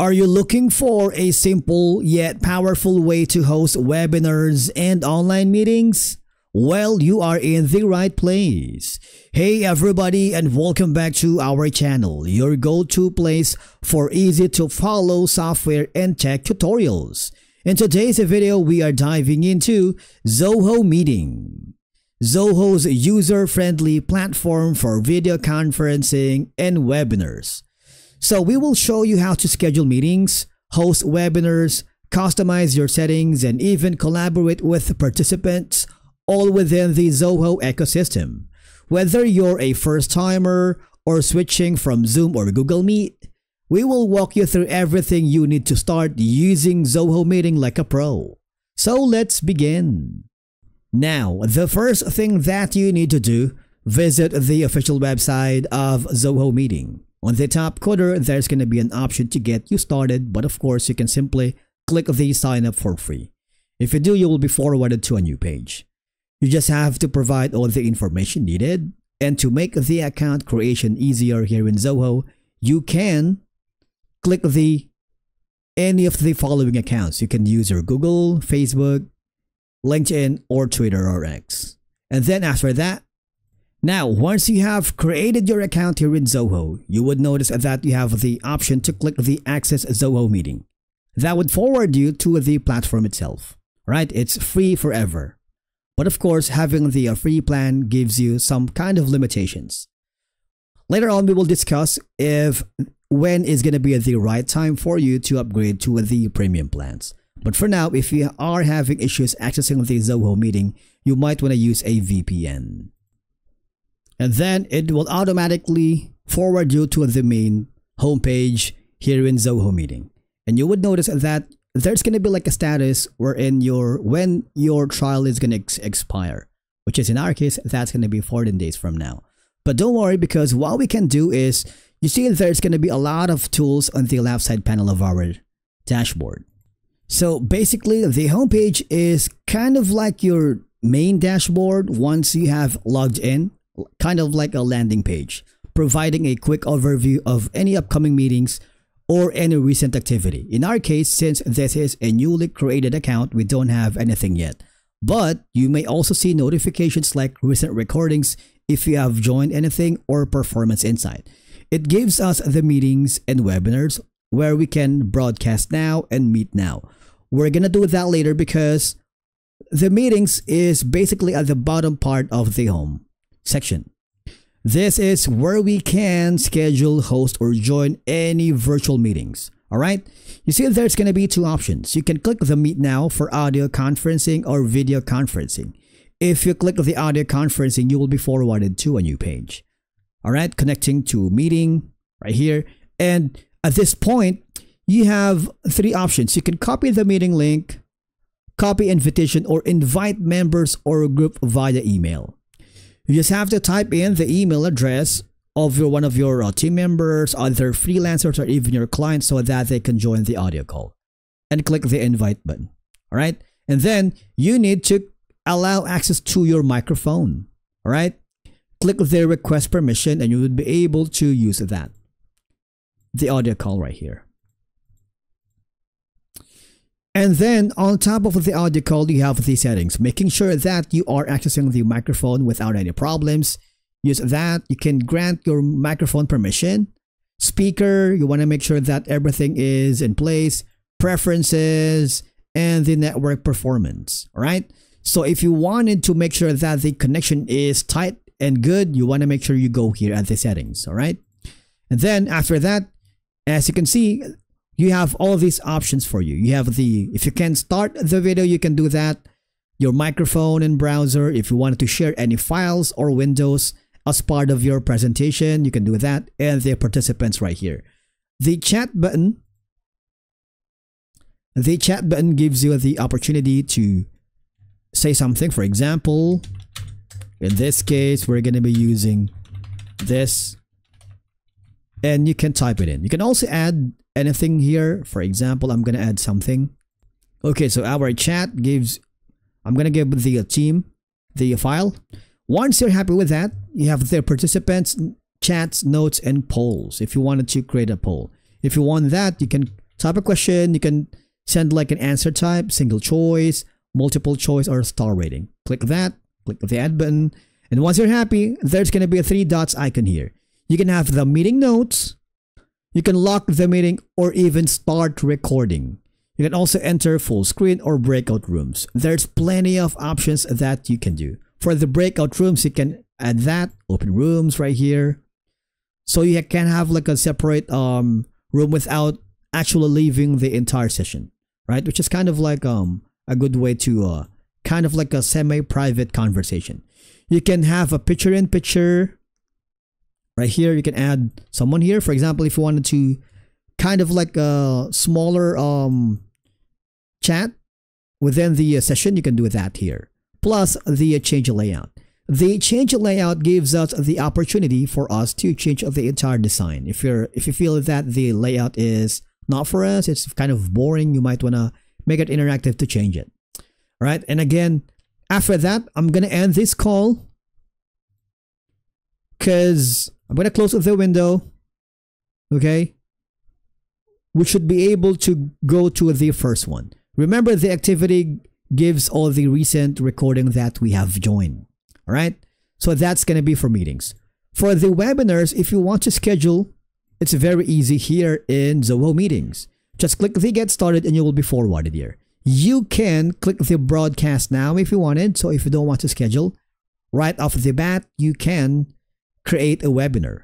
Are you looking for a simple yet powerful way to host webinars and online meetings? Well, you are in the right place. Hey everybody and welcome back to our channel, your go-to place for easy to follow software and tech tutorials. In today's video, we are diving into Zoho Meeting. Zoho's user-friendly platform for video conferencing and webinars. So we will show you how to schedule meetings, host webinars, customize your settings, and even collaborate with participants all within the Zoho ecosystem. Whether you're a first timer or switching from Zoom or Google Meet, we will walk you through everything you need to start using Zoho Meeting like a pro. So let's begin. Now, the first thing that you need to do, visit the official website of Zoho Meeting. On the top corner, there's going to be an option to get you started, but of course, you can simply click the sign up for free. If you do, you will be forwarded to a new page. You just have to provide all the information needed, and to make the account creation easier here in Zoho, you can click the any of the following accounts. You can use your Google, Facebook, LinkedIn, or Twitter or X. And then after that, now, once you have created your account here in Zoho, you would notice that you have the option to click the Access Zoho meeting. That would forward you to the platform itself, right? It's free forever. But of course, having the uh, free plan gives you some kind of limitations. Later on, we will discuss if when is going to be the right time for you to upgrade to the premium plans. But for now, if you are having issues accessing the Zoho meeting, you might want to use a VPN and then it will automatically forward you to the main homepage here in Zoho meeting. And you would notice that there's going to be like a status wherein your when your trial is going to ex expire, which is in our case, that's going to be 14 days from now. But don't worry because what we can do is you see there's going to be a lot of tools on the left side panel of our dashboard. So basically the homepage is kind of like your main dashboard once you have logged in kind of like a landing page, providing a quick overview of any upcoming meetings or any recent activity. In our case, since this is a newly created account, we don't have anything yet. But you may also see notifications like recent recordings if you have joined anything or performance insight. It gives us the meetings and webinars where we can broadcast now and meet now. We're going to do that later because the meetings is basically at the bottom part of the home section. This is where we can schedule, host, or join any virtual meetings. All right. You see, there's going to be two options. You can click the Meet Now for audio conferencing or video conferencing. If you click the audio conferencing, you will be forwarded to a new page. All right. Connecting to meeting right here. And at this point, you have three options. You can copy the meeting link, copy invitation, or invite members or group via email. You just have to type in the email address of your one of your uh, team members, other freelancers, or even your clients so that they can join the audio call. And click the invite button. All right. And then you need to allow access to your microphone. All right. Click the request permission and you would be able to use that. The audio call right here. And then on top of the audio call, you have the settings, making sure that you are accessing the microphone without any problems. Use that. You can grant your microphone permission. Speaker, you want to make sure that everything is in place. Preferences and the network performance. All right. So if you wanted to make sure that the connection is tight and good, you want to make sure you go here at the settings. All right. And then after that, as you can see, you have all these options for you. You have the, if you can start the video, you can do that. Your microphone and browser, if you wanted to share any files or windows as part of your presentation, you can do that. And the participants right here. The chat button, the chat button gives you the opportunity to say something. For example, in this case, we're going to be using this and you can type it in. You can also add anything here. For example, I'm going to add something. Okay, so our chat gives, I'm going to give the team the file. Once you're happy with that, you have the participants, chats, notes, and polls if you wanted to create a poll. If you want that, you can type a question. You can send like an answer type, single choice, multiple choice, or star rating. Click that, click the add button. And once you're happy, there's going to be a three dots icon here. You can have the meeting notes, you can lock the meeting, or even start recording. You can also enter full screen or breakout rooms. There's plenty of options that you can do. For the breakout rooms, you can add that, open rooms right here. So you can have like a separate um, room without actually leaving the entire session, right? Which is kind of like um, a good way to uh, kind of like a semi-private conversation. You can have a picture-in-picture right here. You can add someone here. For example, if you wanted to kind of like a smaller um, chat within the uh, session, you can do that here. Plus the change layout. The change layout gives us the opportunity for us to change the entire design. If you're if you feel that the layout is not for us, it's kind of boring, you might want to make it interactive to change it. All right, and again, after that, I'm to end this call because I'm going to close the window. Okay. We should be able to go to the first one. Remember the activity gives all the recent recording that we have joined. All right. So that's going to be for meetings. For the webinars, if you want to schedule, it's very easy here in Zoho Meetings. Just click the get started and you will be forwarded here. You can click the broadcast now if you wanted. So if you don't want to schedule, right off the bat, you can create a webinar.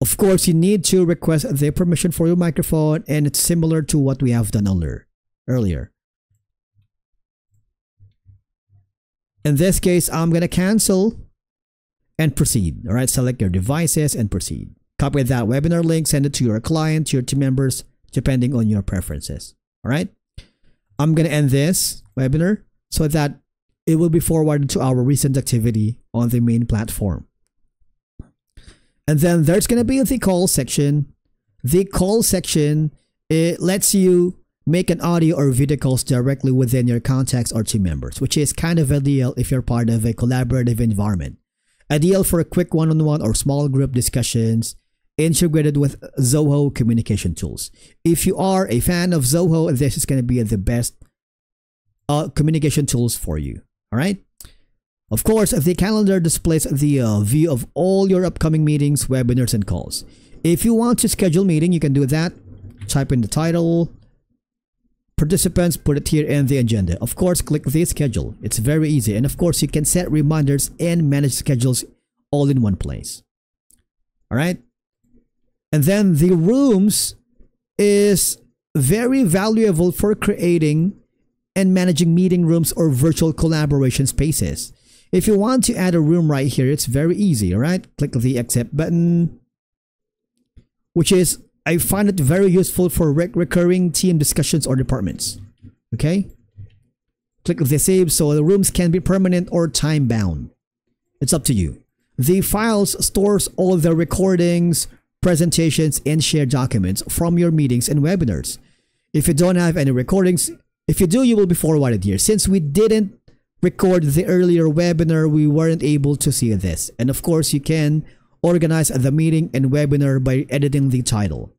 Of course, you need to request the permission for your microphone and it's similar to what we have done earlier. In this case, I'm going to cancel and proceed. All right, select your devices and proceed. Copy that webinar link, send it to your client, your team members, depending on your preferences. All right. I'm going to end this webinar so that it will be forwarded to our recent activity on the main platform. And then there's going to be the call section. The call section, it lets you make an audio or video calls directly within your contacts or team members, which is kind of ideal if you're part of a collaborative environment. Ideal for a quick one-on-one -on -one or small group discussions integrated with Zoho communication tools. If you are a fan of Zoho, this is going to be the best uh, communication tools for you. All right. Of course, the calendar displays the uh, view of all your upcoming meetings, webinars, and calls. If you want to schedule meeting, you can do that. Type in the title, participants, put it here in the agenda. Of course, click the schedule. It's very easy. And of course, you can set reminders and manage schedules all in one place. All right. And then the rooms is very valuable for creating and managing meeting rooms or virtual collaboration spaces. If you want to add a room right here, it's very easy, all right? Click the accept button, which is, I find it very useful for rec recurring team discussions or departments, okay? Click the save so the rooms can be permanent or time bound. It's up to you. The files stores all the recordings, presentations, and shared documents from your meetings and webinars. If you don't have any recordings, if you do, you will be forwarded here. Since we didn't record the earlier webinar, we weren't able to see this. And of course, you can organize the meeting and webinar by editing the title.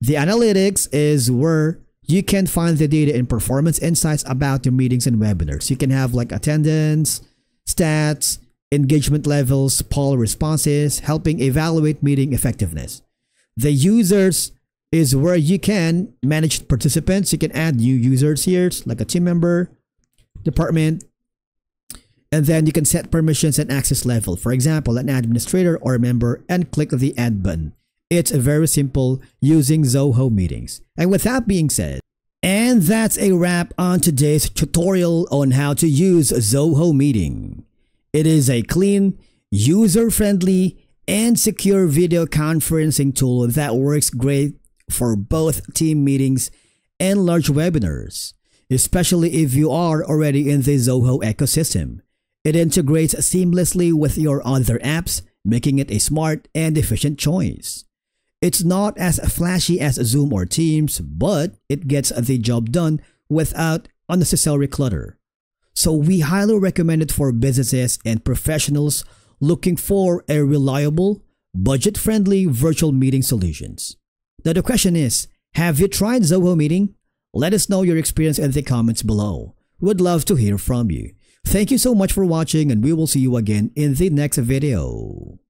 The analytics is where you can find the data and performance insights about your meetings and webinars. You can have like attendance, stats, engagement levels, poll responses, helping evaluate meeting effectiveness. The users is where you can manage participants. You can add new users here, like a team member, department, and then you can set permissions and access level. For example, an administrator or a member and click the add button. It's very simple using Zoho meetings. And with that being said, and that's a wrap on today's tutorial on how to use Zoho Meeting. It is a clean, user-friendly, and secure video conferencing tool that works great for both team meetings and large webinars, especially if you are already in the Zoho ecosystem. It integrates seamlessly with your other apps, making it a smart and efficient choice. It's not as flashy as Zoom or Teams, but it gets the job done without unnecessary clutter so we highly recommend it for businesses and professionals looking for a reliable, budget-friendly virtual meeting solutions. Now the question is, Have you tried Zoho Meeting? Let us know your experience in the comments below. We'd love to hear from you. Thank you so much for watching and we will see you again in the next video.